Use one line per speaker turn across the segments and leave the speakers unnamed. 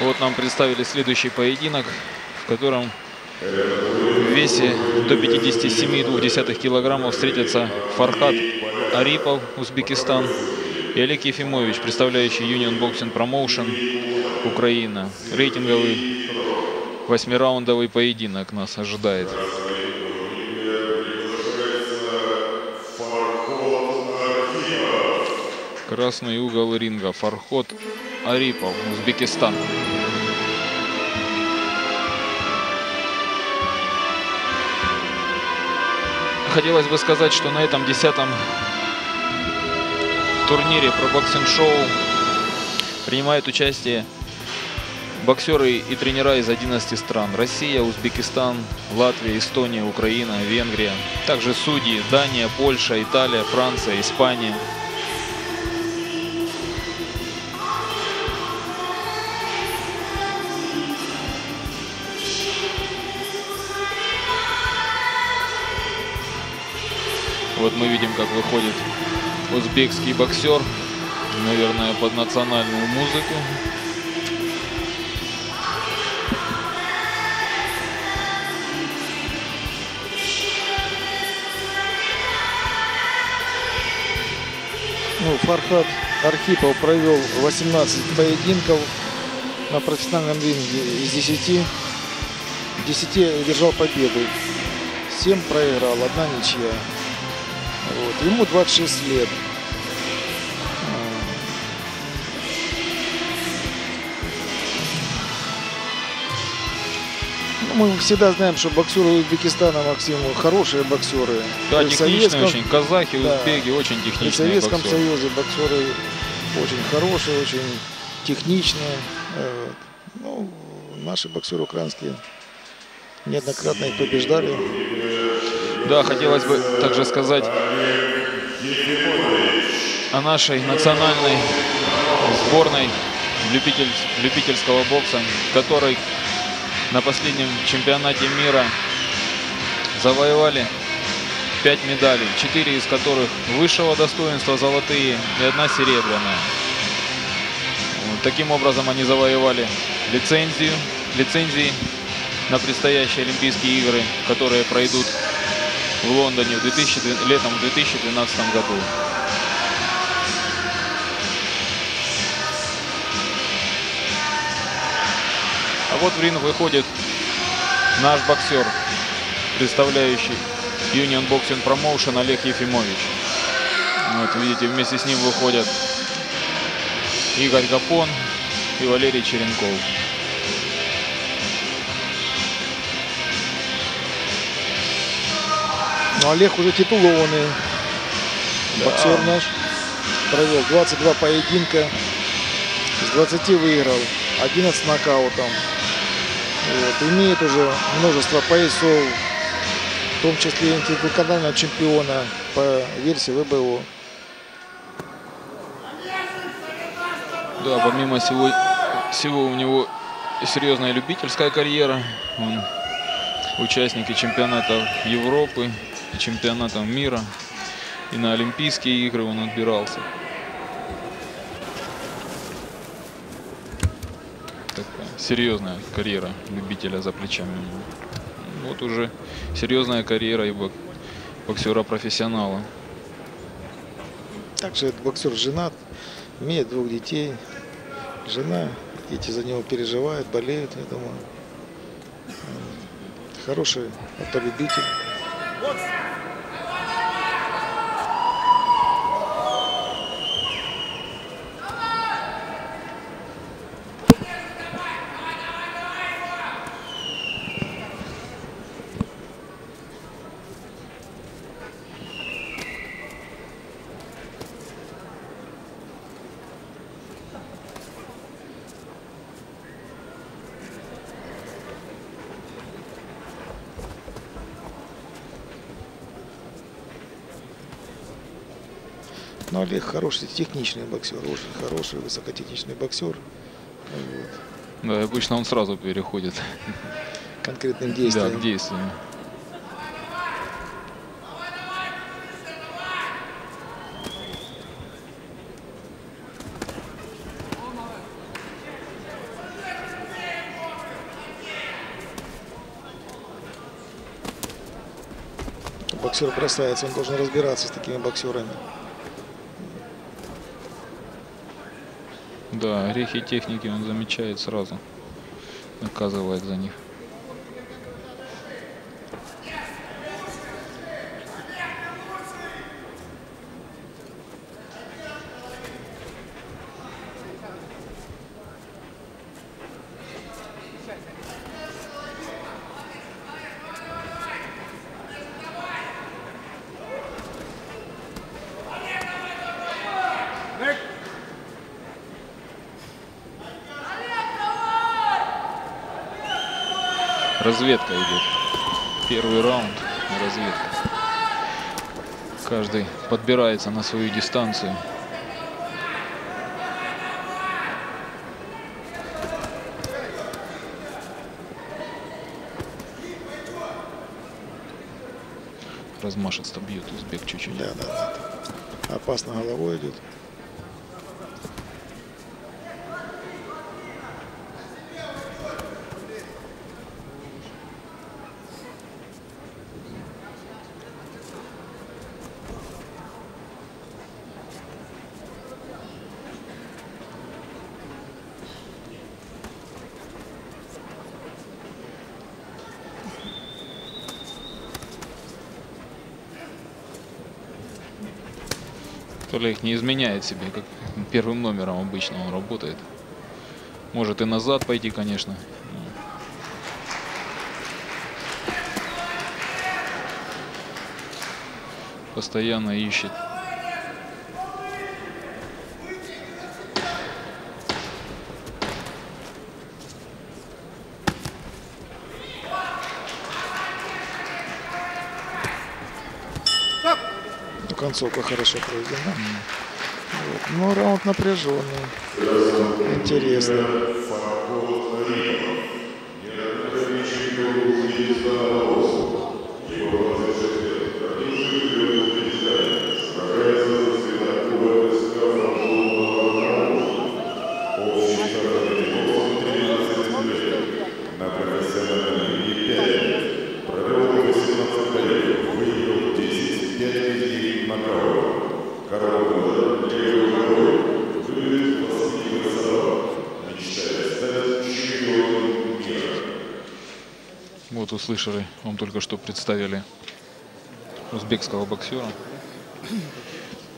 Вот нам представили следующий поединок, в котором в весе до 57,2 килограммов встретятся Фархат Арипов, Узбекистан, и Олег Ефимович, представляющий Union Boxing Promotion, Украина. Рейтинговый восьмираундовый поединок нас ожидает. Красный угол ринга. Фархот Арипов, Узбекистан. Хотелось бы сказать, что на этом десятом турнире Pro Boxing Show принимают участие боксеры и тренера из 11 стран. Россия, Узбекистан, Латвия, Эстония, Украина, Венгрия. Также судьи Дания, Польша, Италия, Франция, Испания. Вот мы видим, как выходит узбекский боксер, наверное, под национальную музыку.
Ну, Фархад Архипов провел 18 поединков на профессиональном ринге из 10. 10 держал победу. 7 проиграл, одна ничья. Ему 26 лет. Ну, мы всегда знаем, что боксеры Узбекистана, Максим, хорошие боксеры.
Да,
При
техничные
советском-
очень. Казахи,
Да.
узбеки очень
При
техничные
Советском
боксеры.
Союзе боксеры очень хорошие, очень техничные. Э, вот. Ну, наши боксеры украинские неоднократно их побеждали.
Да, хотелось бы также сказать о нашей национальной сборной любитель, любительского бокса, которой на последнем чемпионате мира завоевали 5 медалей, 4 из которых высшего достоинства золотые и одна серебряная. Таким образом они завоевали лицензию, лицензии на предстоящие Олимпийские игры, которые пройдут в Лондоне в 2000, летом в 2012 году. А вот в ринг выходит наш боксер, представляющий Union Boxing Promotion Олег Ефимович. Вот видите, вместе с ним выходят Игорь Гапон и Валерий Черенков.
Но Олег уже титулованный боксер наш. Провел 22 поединка. Из 20 выиграл. 11 нокаутом. Вот. Имеет уже множество поясов. В том числе интерконтинентального чемпиона по версии ВБО.
Да, помимо всего, всего у него серьезная любительская карьера. Он участник и чемпионатов Европы, и чемпионатов мира. И на Олимпийские игры он отбирался. Такая серьезная карьера любителя за плечами. Вот уже серьезная карьера и бок- боксера-профессионала.
Также этот боксер женат, имеет двух детей. Жена, дети за него переживают, болеют, я думаю. Хороший автолюбитель. Но Олег хороший техничный боксер, очень хороший, высокотехничный боксер. Вот.
Да, обычно он сразу переходит
Конкретным
да,
действием.
к действию.
Боксер бросается, он должен разбираться с такими боксерами.
Да, орехи техники он замечает сразу. Наказывает за них. Разведка идет. Первый раунд. Разведка. Каждый подбирается на свою дистанцию. Размашисто бьет узбек чуть-чуть.
Да, да, да. Опасно головой идет.
Олег не изменяет себе, как первым номером обычно он работает. Может и назад пойти, конечно. Постоянно ищет.
Ну, концовка хорошо проведена. Вот. Но раунд напряженный. Интересно.
На профессиональном rinге 5 провел 18 боев, выиграл 10, 5 из них нокаутом. Король года, левый ногой, выиграл Василий Василов, мечтает стать чемпионом мира.
Вот услышали, вам только что представили узбекского боксера,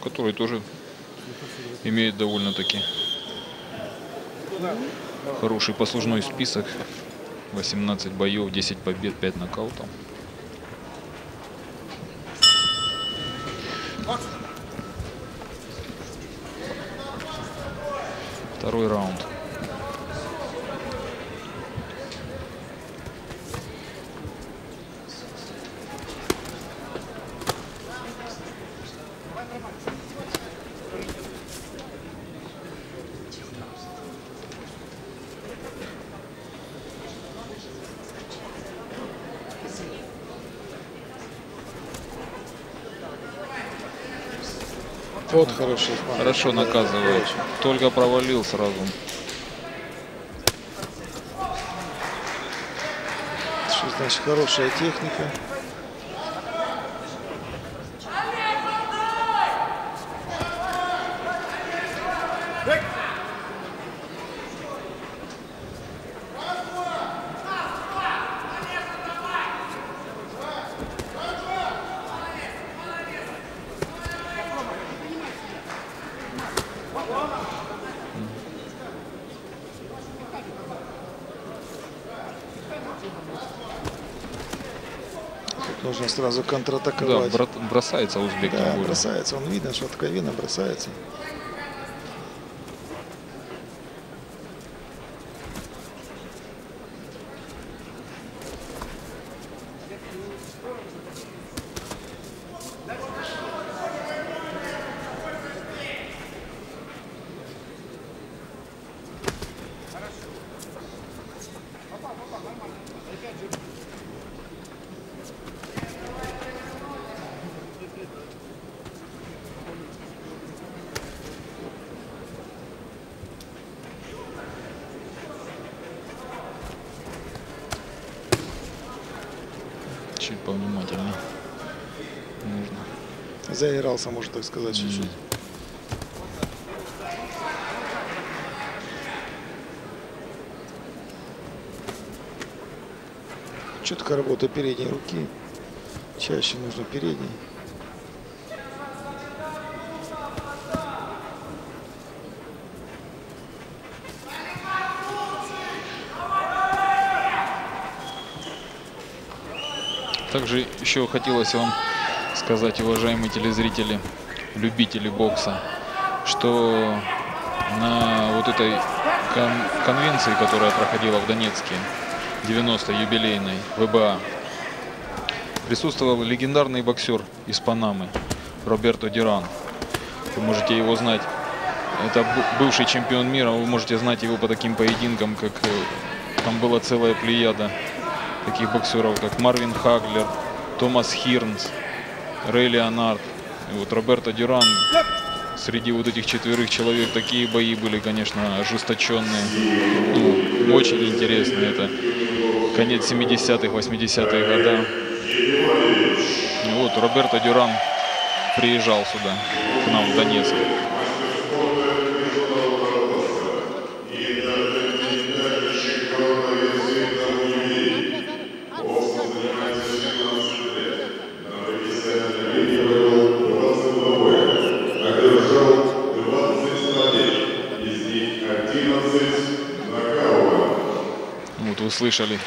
который тоже имеет довольно-таки хороший послужной список. 18 боев, 10 побед, 5 нокаутов. Второй раунд.
Вот хороший.
Хорошо наказывает. Только провалил сразу.
Что значит хорошая техника. Тут нужно сразу
Да,
контратаковать.
бра- бросается узбек.
Да, бросается. Он видно, что откровенно бросается.
повнимательнее. Нужно.
Заигрался, можно так сказать, чуть-чуть. Четкая работа передней руки. Чаще нужно передней.
Также еще хотелось вам сказать, уважаемые телезрители, любители бокса, что на вот этой кон конвенции, которая проходила в Донецке, 90 юбилейной ВБА, присутствовал легендарный боксер из Панамы Роберто Диран. Вы можете его знать. Это бывший чемпион мира. Вы можете знать его по таким поединкам, как э, там была целая плеяда таких боксеров, как Марвин Хаглер, Томас Хирнс, Рэй Леонард. И вот Роберто Дюран. Среди вот этих четверых человек такие бои были, конечно, ожесточенные. Ну, очень интересные. Это конец 70-х, 80-х годов. И вот Роберто Дюран приезжал сюда, к нам в Донецк. Слышали,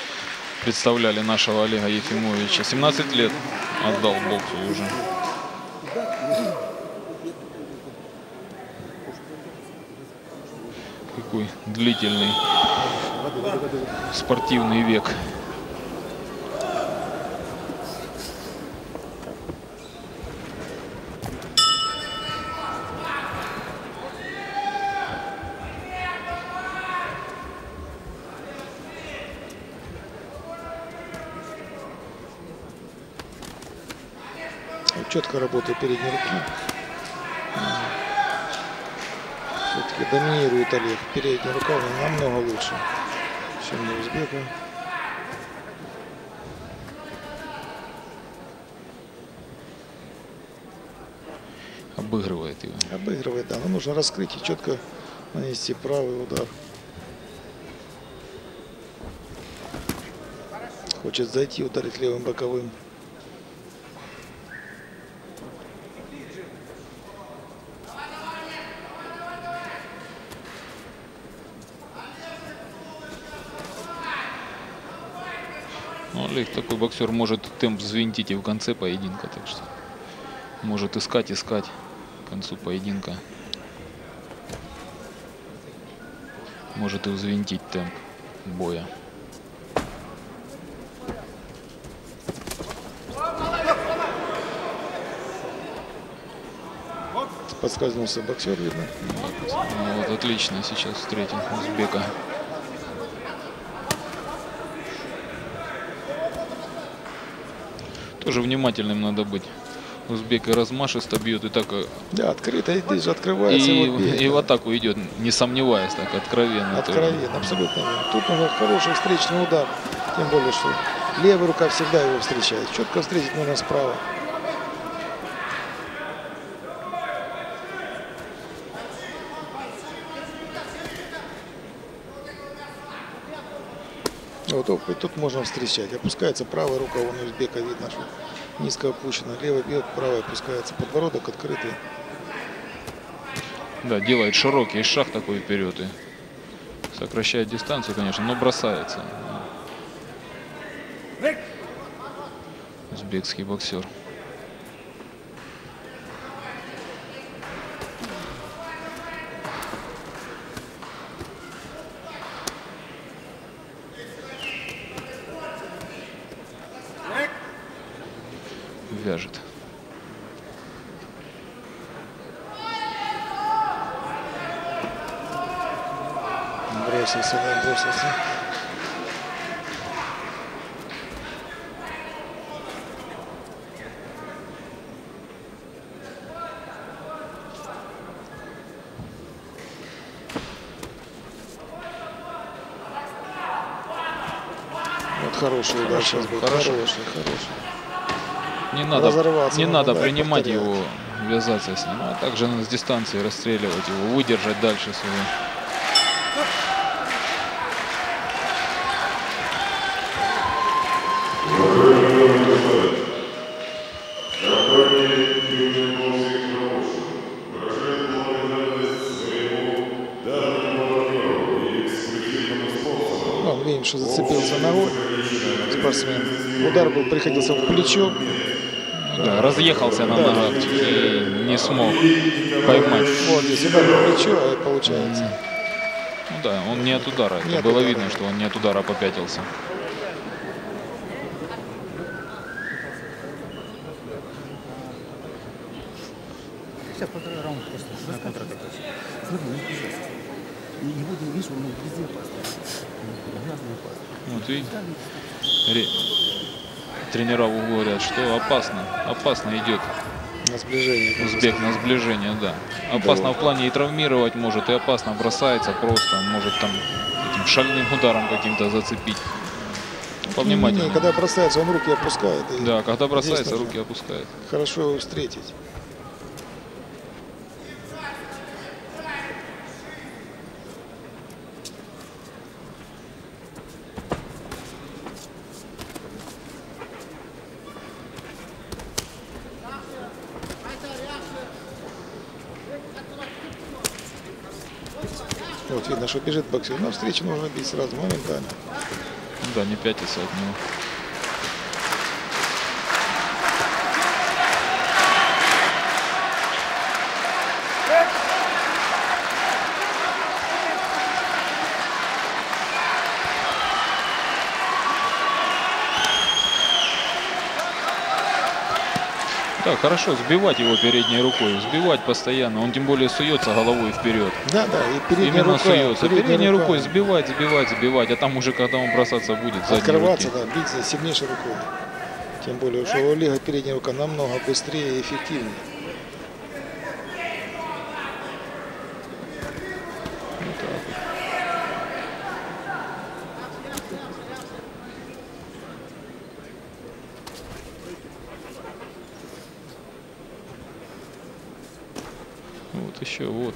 представляли нашего Олега Ефимовича. 17 лет отдал боксу уже. Какой длительный спортивный век.
Четко работает передней руки. Все-таки доминирует Олег. Передняя рука намного лучше, чем у узбека.
Обыгрывает его.
Обыгрывает, да. Но нужно раскрыть и четко нанести правый удар. Хочет зайти, ударить левым боковым.
Олег такой боксер может темп взвинтить и в конце поединка, так что может искать, искать к концу поединка. Может и взвинтить темп боя.
Подскользнулся боксер, видно.
Ну, вот отлично сейчас встретил узбека. Тоже внимательным надо быть. Узбек и размашисто бьет, и так... Э,
да, открыто, здесь же открывается.
И, и в атаку идет, не сомневаясь, так откровенно.
Откровенно, тоже. абсолютно. Тут нужен хороший встречный удар. Тем более, что левая рука всегда его встречает. Четко встретить нужно справа. Опыт тут можно встречать. Опускается правая рука, у узбека видно, что низко опущена. Левая бьет, правая опускается. Подбородок открытый.
Да, делает широкий шаг такой вперед и сокращает дистанцию, конечно, но бросается. Узбекский боксер. вяжет.
Бросился, да, бросился. Вот хороший был. Хороший, хороший. хороший.
не надо,
разорваться.
не надо принимать
повторяю.
его, вязаться с ним. А также с дистанции расстреливать его, выдержать дальше свою.
Спортсмен. Удар был, приходился в плечо.
Да, разъехался на
Да.
ногах и не смог поймать.
Вот здесь удар в плечо, а получается.
Ну да, он не от удара. Это
Не от
было
удара.
видно, что он не от удара попятился.
Сейчас полтора раунда просто на контратаке. Смотри, не бежать. И его, не видишь, он везде опасно. Грязный опасно.
Вот видите, ре- тренера говорят, что опасно, опасно идет
На сближение.
узбек на сближение, да. Опасно в плане и травмировать может, и опасно бросается просто, может там этим шальным ударом каким-то зацепить.
Не,
Повнимательнее.
когда бросается, он руки опускает.
Да, когда бросается, руки опускает.
Хорошо его встретить. Что бежит боксер. Но встречу нужно бить сразу, моментально.
Да, не пятится от него. Хорошо, сбивать его передней рукой, сбивать постоянно. Он тем более суется головой вперед.
Да, да, и передняя
Именно
рука.
суется. Передней
рука.
рукой сбивать, сбивать, сбивать. А там уже, когда он бросаться будет,
Открываться,
руки.
да, бить за сильнейшей рукой. Тем более, что у Олега передняя рука намного быстрее и эффективнее.
Еще, вот.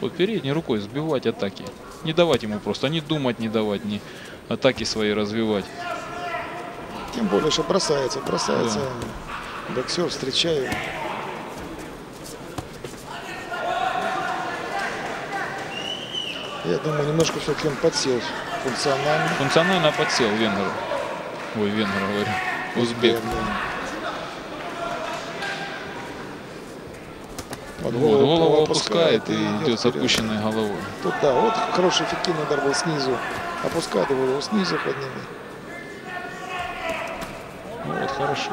Вот передней рукой сбивать атаки. Не давать ему просто, не думать, не давать, не атаки свои развивать.
Тем более, что бросается, бросается. Боксер, встречаю. Я думаю, немножко все-таки он подсел функционально.
Функционально подсел венгр. Ой, венгр, говорю. Узбек.
Вот
Вот, голову
опускает
опускает и идет с
вперед.
опущенной головой.
Тут да, вот хороший эффективный удар был снизу. Опускает голову снизу поднимет.
Вот, хорошо.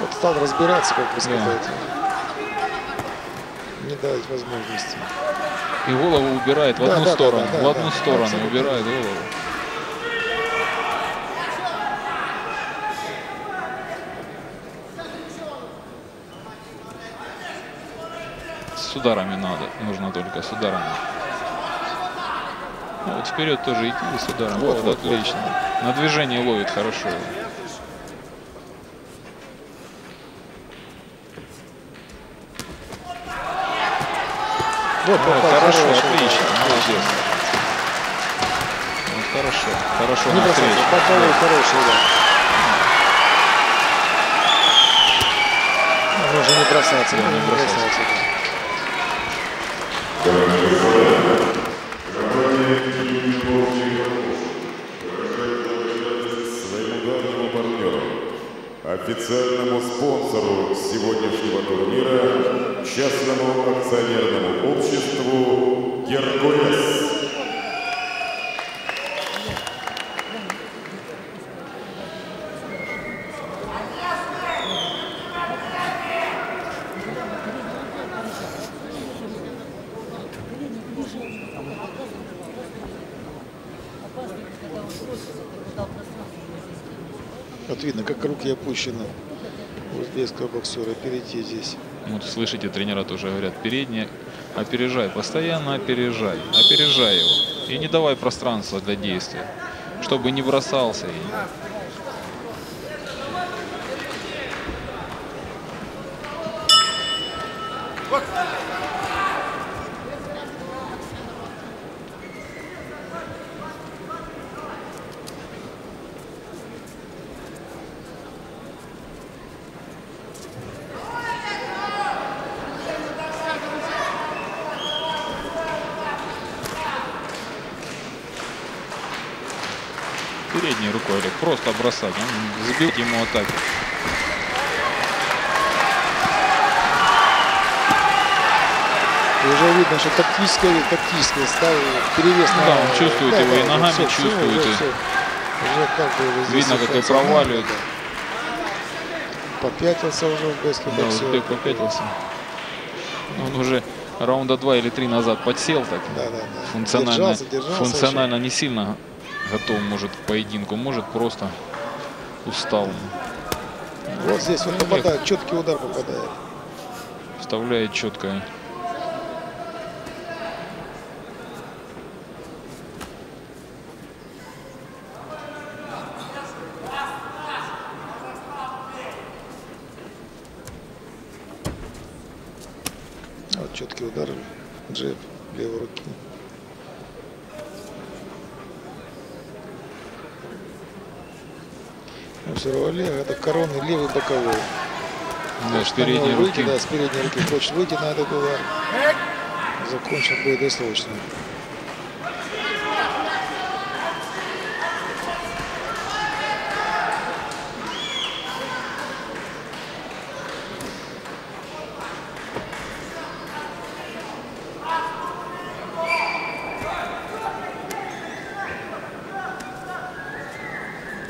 Вот стал разбираться, как бы сказать. Не дать возможности.
И голову убирает в
Да,
одну
да, да,
сторону.
да, да,
в одну
да,
сторону
абсолютно.
убирает голову. С ударами надо. Нужно только с ударами. Ну, вот вперед тоже идти с ударом.
Вот,
Вот,
вот, вот.
отлично. На движение ловит хорошо.
Вот,
Вот,
попал,
хорошо,
хороший
отлично, молодец. Вот хорошо, хорошо
Не
на
бросайте,
встречу.
по полу хороший удар. Ну, Нужно не бросаться,
Да, не бросаться.
бросаться. да.
своему давнему партнеру, официальному спонсору сегодняшнего турнира, частному акционерному обществу «Геркулес».
Вот видно, как руки опущены у узбекского боксера. Перейти здесь.
Вот слышите, тренера тоже говорят, передняя, Опережай, постоянно опережай. Опережай его. И не давай пространства для действия. Чтобы не бросался. И... Передней рукой, Олег, просто бросать. Он сбил ему атаку.
И уже видно, что тактическое, тактическое ставил перевес на...
Да, он чувствует его и ногами
всё,
чувствует,
уже
и-.
Уже как бы
Видно, как и проваливает.
да. Попятился уже в бэске
Да,
боксер.
Узбек попятился. Он уже раунда два или три назад подсел так.
Да, да, да.
Функционально,
Держался, держался
функционально не сильно готов, может, к поединку. Может, просто устал.
Вот здесь вот попадает, четкий удар попадает.
Вставляет четко.
Вот четкий удар, джеб левой руки. Ну, все равно Олег, это коронный левый боковой.
Да, с передней
выйти,
руки.
да, с передней руки хочет выйти на этот удар. Закончил будет досрочно.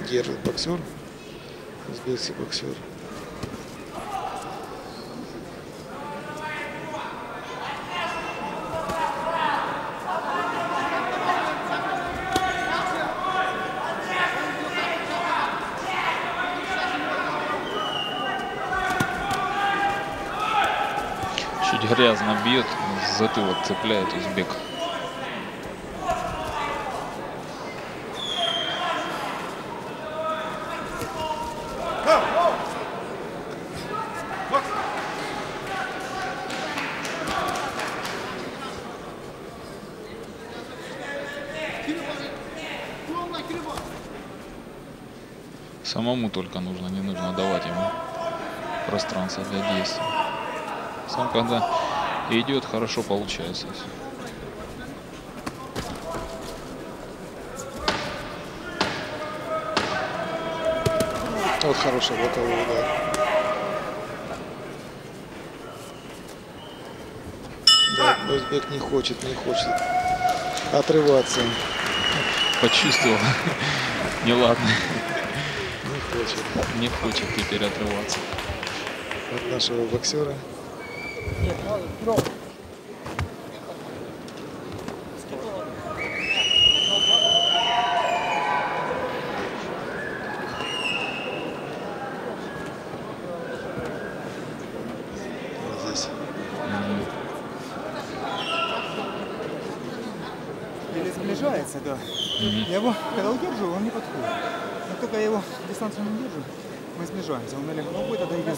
Держит боксер. Сбился боксер.
Чуть грязно бьет, затылок цепляет узбек. Самому только нужно, не нужно давать ему пространство для действия. Сам когда идет, хорошо получается.
Вот хороший боковой удар. Да, Узбек не хочет, не хочет отрываться.
Почувствовал. Неладно.
Не хочет
Не хочет теперь отрываться.
от нашего боксера. Вот здесь.
Или сближается, да. Я его, когда удерживаю, он не подходит. Но только я его дистанцию не держу, мы сближаемся. Он или головой тогда идет.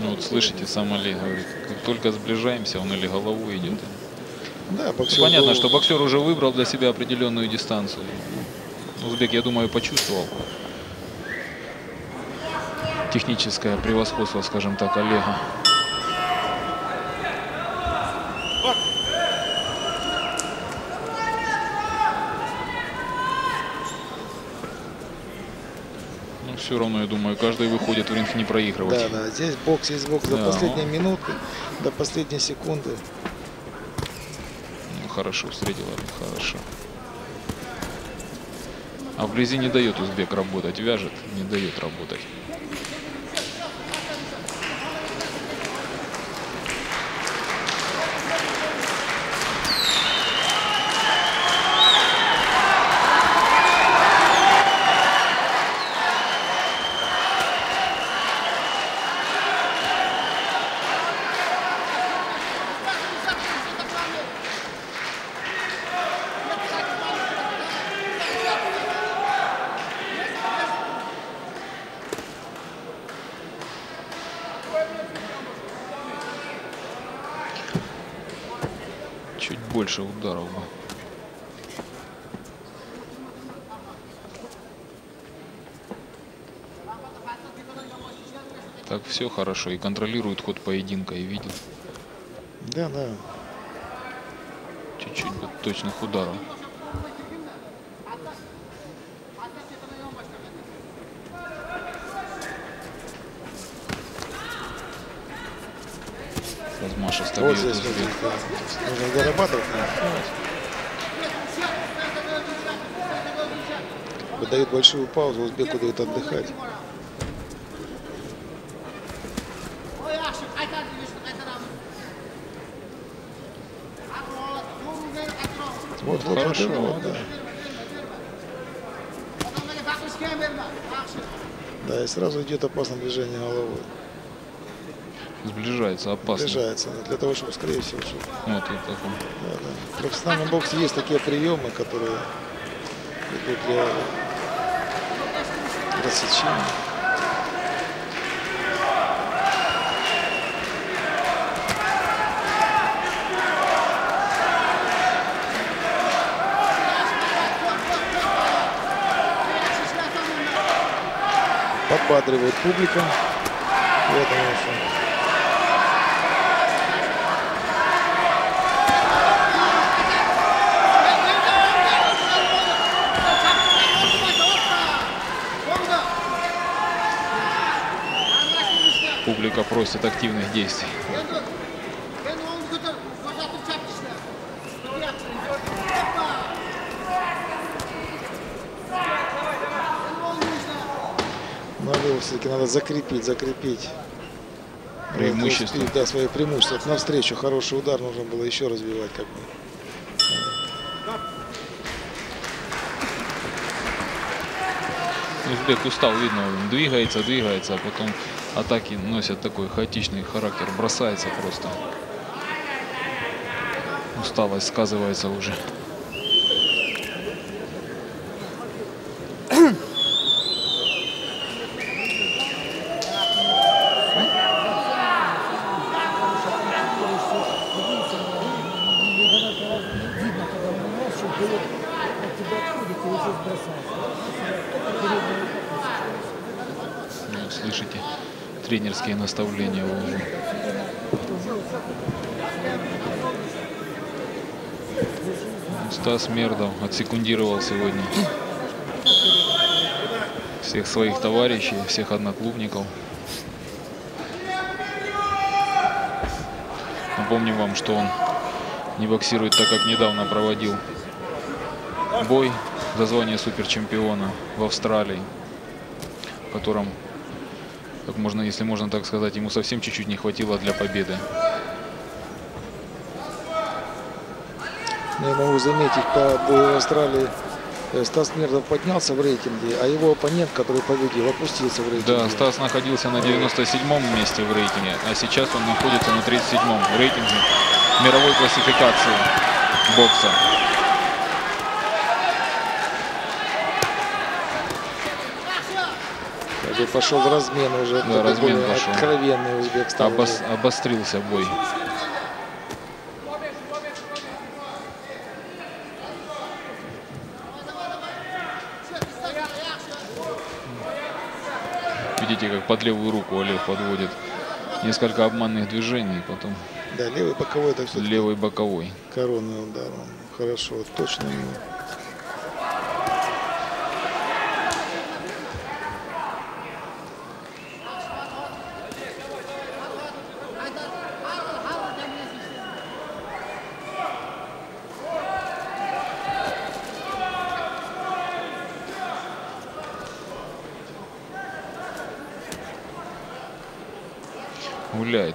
Ну вот слышите, сам Олег говорит, как только сближаемся, он или головой идет.
Да, боксер
Понятно,
был-
что боксер уже выбрал для себя определенную дистанцию. Узбек, я думаю, почувствовал техническое превосходство, скажем так, Олега. Ну, все равно, я думаю, каждый выходит в ринг не проигрывать.
Да, да, здесь бокс есть бокс до
Да,
последней
он-
минуты, до последней секунды.
Ну, хорошо встретил, Олег, хорошо. А вблизи не дает узбек работать, вяжет, не дает работать. больше ударов бы. Так все хорошо. И контролирует ход поединка, и видел.
Да, да.
Чуть-чуть точных ударов.
Вот здесь
узбек.
вот, да. нужно зарабатывать. наверное. Выдают большую паузу, узбеку дают отдыхать. Вот, вот,
Хорошо.
да. Да, и сразу идет опасное движение головой.
Сближается, опасно.
Приближается. Для того, чтобы, скорее всего, чтобы
Вот, вот так он.
Да, да. В профессиональном боксе есть такие приемы, которые идут для рассечения. Подбадривает публика. Поэтому что
Публика просит активных действий.
Надо все-таки надо закрепить, закрепить.
Преимущество.
Успеть, Да, свое преимущество. Навстречу хороший удар нужно было еще развивать как бы.
Узбек устал, видно, он двигается, двигается, а потом атаки носят такой хаотичный характер, бросается просто. Усталость сказывается уже.
Видно, когда он нос, что дает, от тебя отходит, и вот здесь бросается.
Ну, слышите тренерские наставления уже. Стас Мердов отсекундировал сегодня всех своих товарищей, всех одноклубников. Напомним вам, что он не боксирует, так как недавно проводил бой за звание суперчемпиона в Австралии, в котором, как можно, если можно так сказать, ему совсем чуть-чуть не хватило для победы.
Но я могу заметить, по бою Австралии э, Стас Мердов поднялся в рейтинге, а его оппонент, который победил, опустился в рейтинге.
Да, Стас находился на 97-м месте в рейтинге, а сейчас он находится на 37-м рейтинге мировой классификации бокса.
Бы пошел размен уже. такой
размен пошел.
Откровенный узбек стал.
Обос-
уже.
обострился бой. Видите, как под левую руку Олег подводит несколько обманных движений, потом
Да, левый боковой все
левый боковой.
коронный удар. Он хорошо, точно. ему.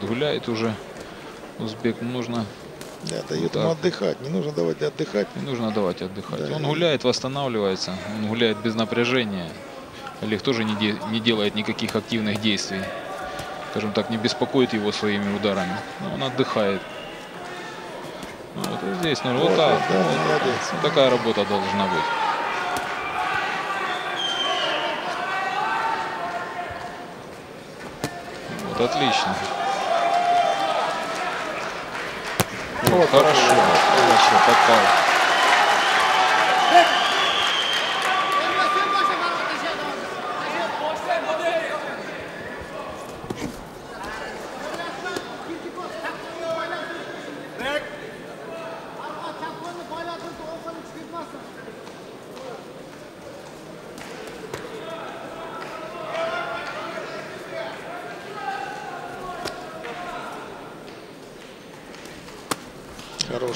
Гуляет, гуляет уже. Узбек нужно,
Да, дает ему отдыхать. Не нужно давать отдыхать.
не нужно давать отдыхать.
Да,
Он
и-
гуляет, восстанавливается, он гуляет без напряжения. Олег тоже не, де- не делает никаких активных действий. Скажем так, не беспокоит его своими ударами. Но он отдыхает. Ну, Вот здесь нужно вот
Вот,
так.
да, молодец.
Вот такая работа должна быть. Вот отлично.
Вот
Хорошо, хорошо, попал.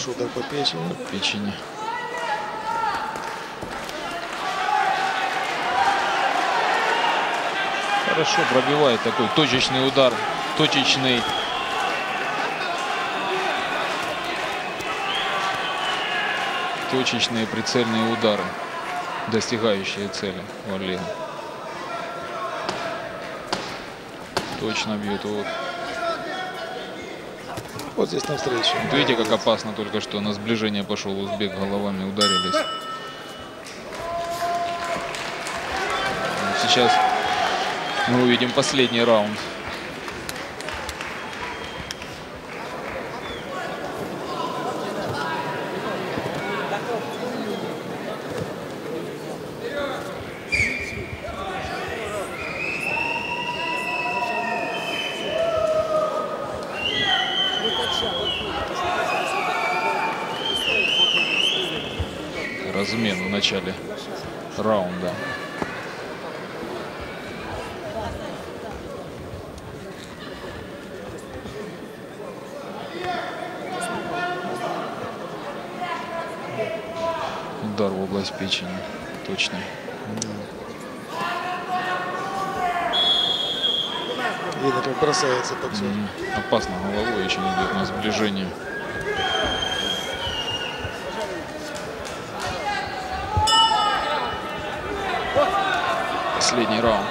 Хороший удар по печени.
Печени. Хорошо пробивает такой точечный удар. Точечный. Точечные прицельные удары, достигающие цели Валеева. Точно бьет. Вот.
Вот здесь навстречу.
Вот Видите, как опасно только что на сближение пошел узбек, головами ударились. Сейчас мы увидим последний раунд. Размен в начале раунда. Удар в область печени. Точный.
Видно, как бросается боксер.
Опасно головой очень идет на сближение. Последний раунд.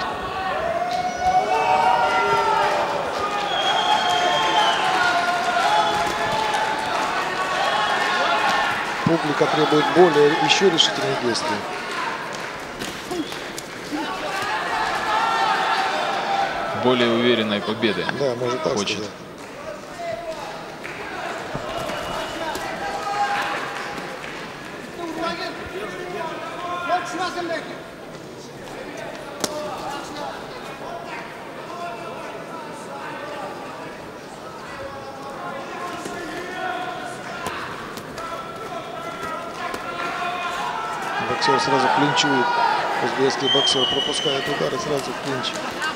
Публика требует более, еще решительных действий.
Более уверенной победы.
Да, может так
Хочет.
сказать. Боксер сразу клинчует. Узбекский боксер пропускает удары сразу в клинч.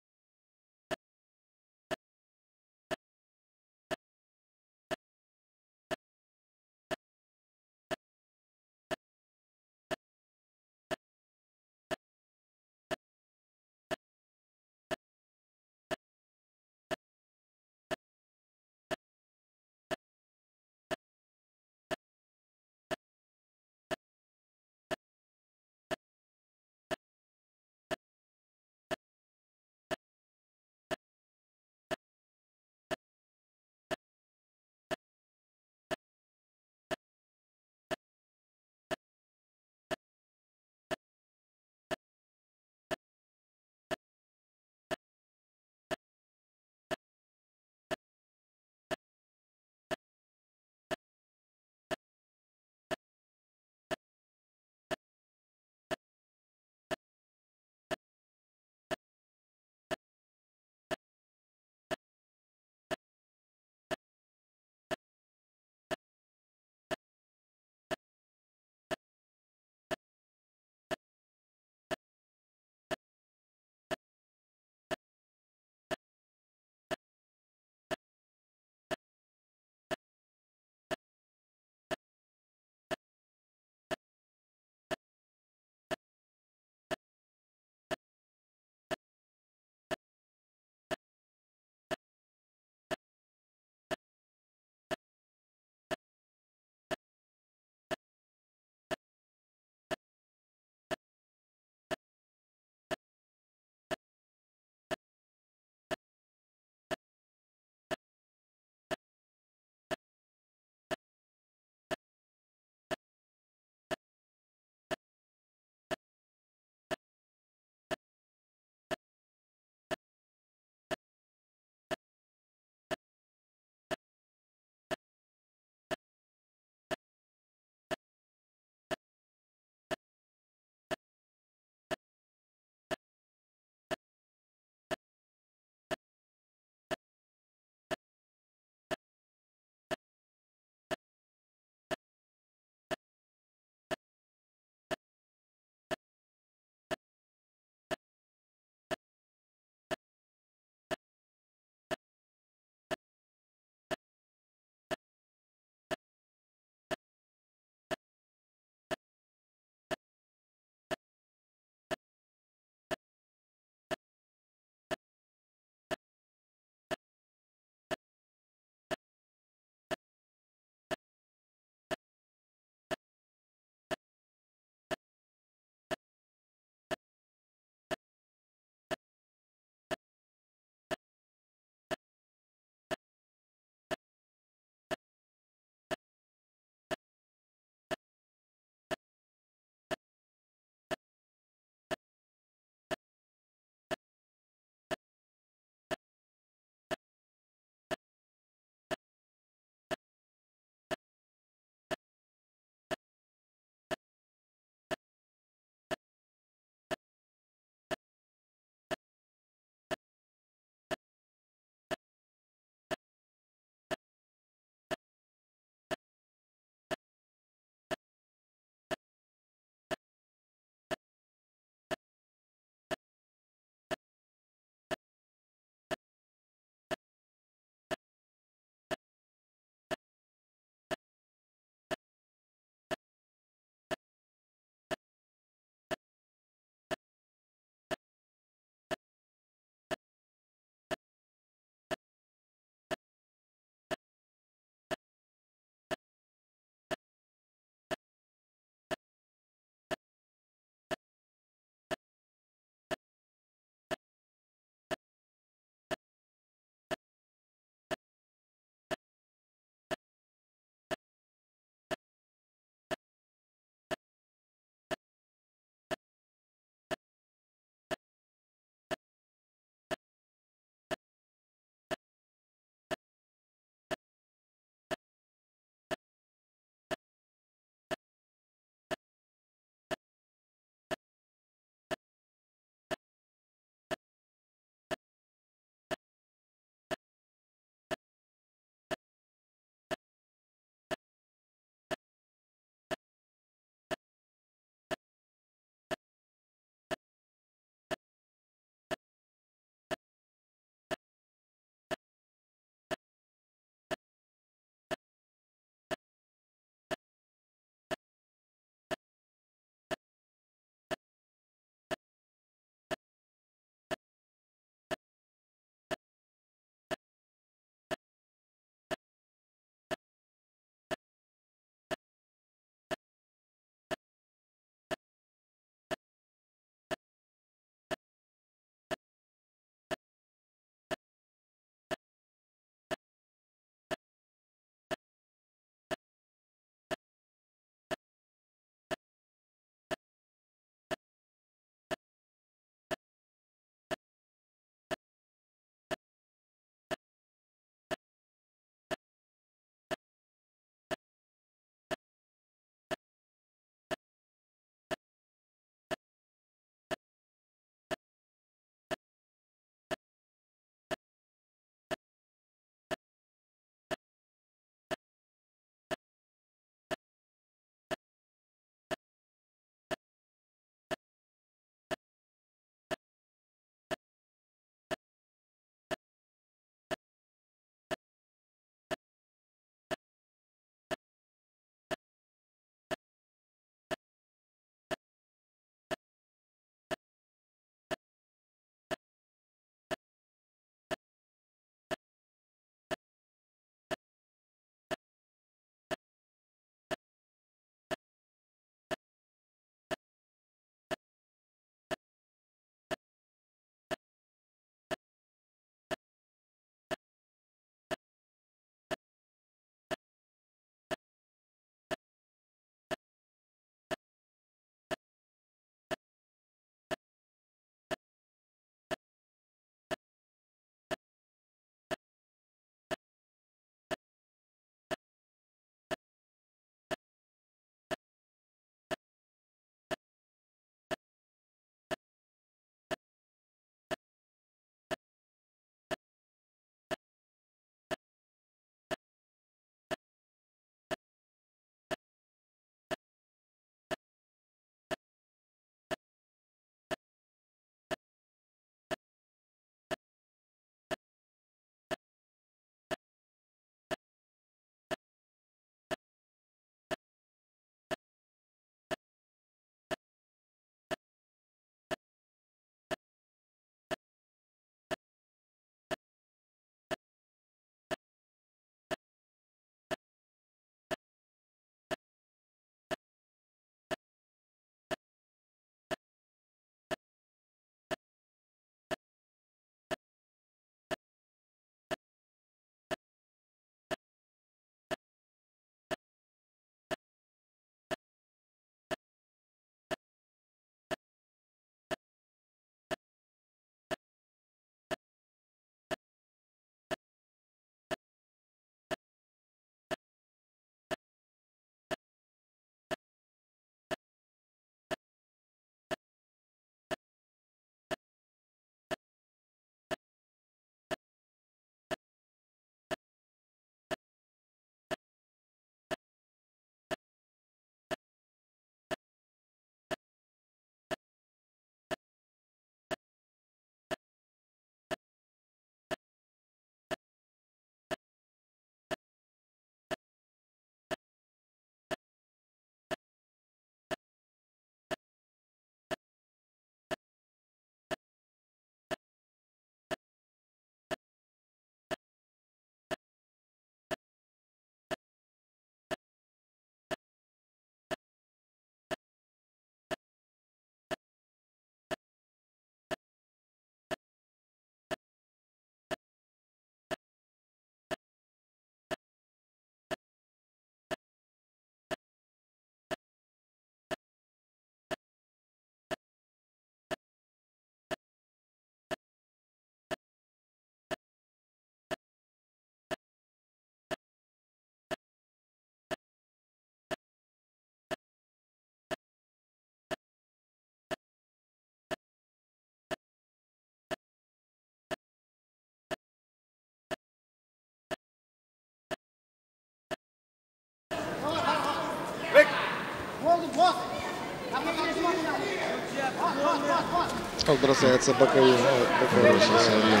Вот бросается боковым. Вот, боковым, да.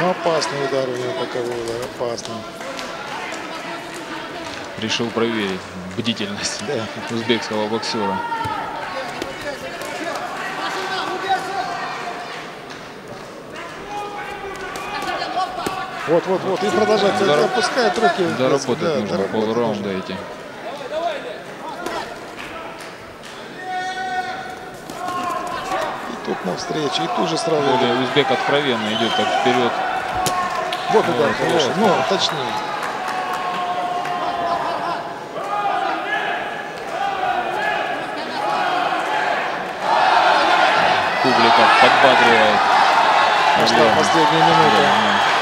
Ну, опасный удар у него боковой, да, опасный.
Решил проверить бдительность
Да.
узбекского боксера.
Вот, вот, вот. И продолжать.
Дораб-
Опускает руки. в
Доработать
да,
нужно полраунда эти.
И тут навстречу. И тут же сразу.
Более узбек откровенно идет так вперед.
Вот удар
Вот,
хороший.
вот.
Ну, точнее.
Публика подбадривает.
Пошла
Ульяну.
последняя минута.
Да.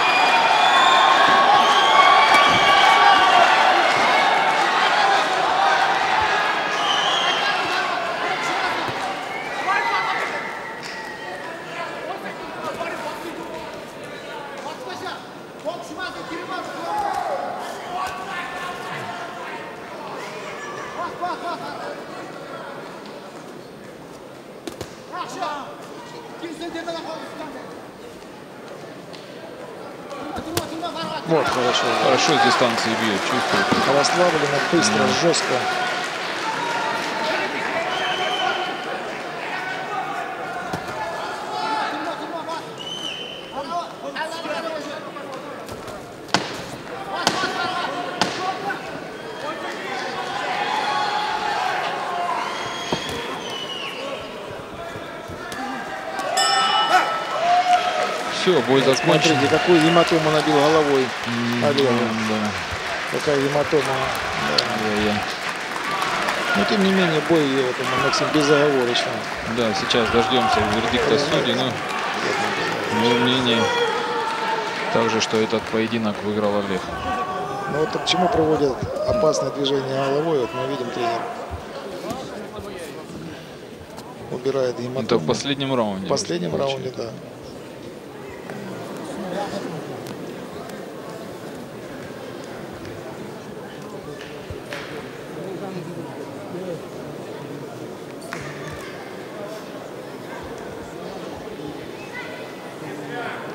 Вот, хорошо.
Хорошо с дистанции бьет, чувствует.
Расслабленно, быстро, жестко.
Все, бой закончен.
Смотрите, какую гематому набил головой. Олега.
Да.
Какая гематома. Да. Но тем не менее, бой, я думаю, Максим, безоговорочно.
Да, сейчас дождемся вердикта судей. Но мое мнение также, что этот поединок выиграл Олег.
Но вот к чему проводят опасное движение головой, вот мы видим тренер. Убирает гематому.
Это в последнем раунде.
В последнем раунде, да.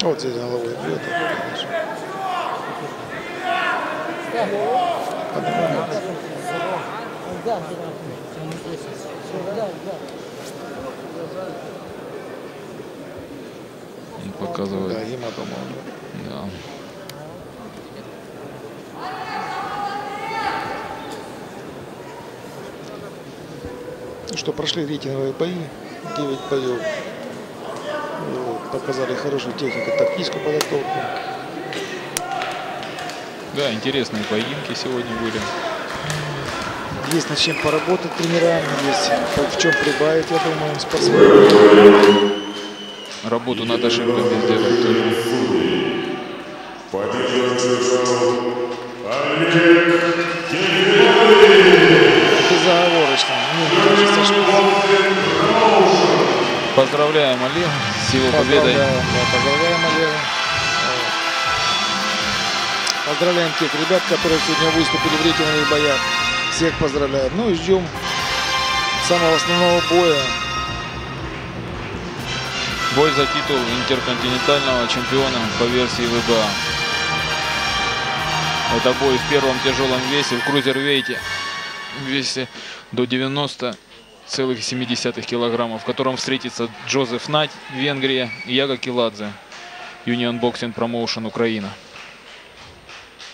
Вот здесь головой бьет.
Он показывает.
Да, гематома уже.
Да.
Ну что, прошли рейтинговые бои, 9 боев. Показали хорошую технику, тактическую подготовку.
Да, интересные поединки сегодня были.
Есть над чем поработать тренерам, есть в чем прибавить, я думаю, спортсменам.
Работу над ошибками сделать тоже.
Олег
Безоговорочно. Мне кажется, что
Поздравляем Олег с его победой.
поздравляем, да, поздравляем Олега. Поздравляем тех ребят, которые сегодня выступили в рейтинговых боях. Всех поздравляем. Ну и ждем самого основного боя.
Бой за титул интерконтинентального чемпиона по версии ВБА. Это бой в первом тяжелом весе, в крузервейте, весе до 90,7 килограммов, в котором встретится Джозеф Нать, Венгрия, и Яга Киладзе, Union Boxing Promotion Украина.